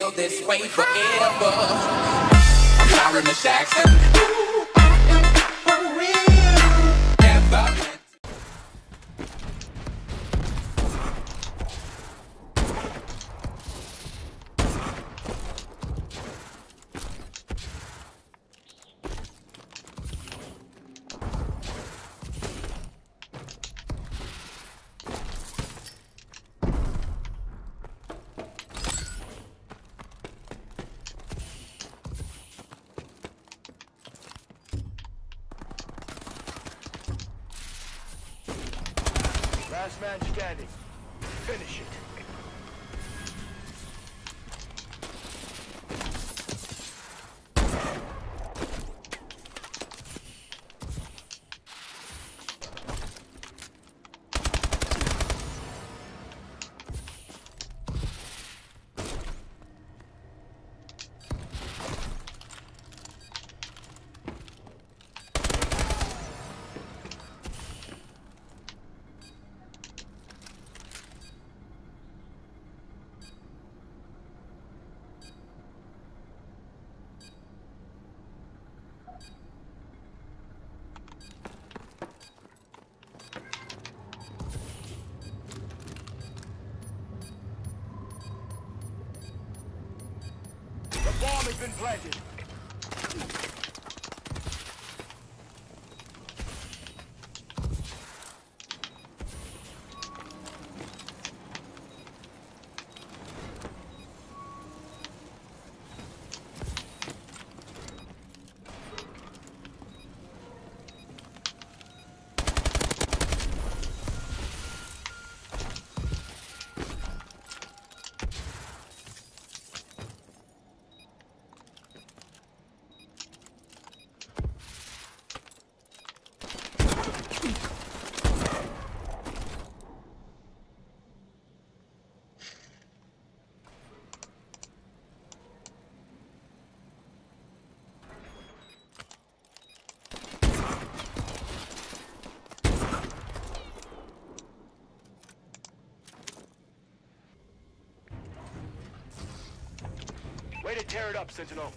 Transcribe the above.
feel this way forever. I'm sorry, Jackson. Last man standing. Finish it. Has been planted. Way to tear it up, Sentinel.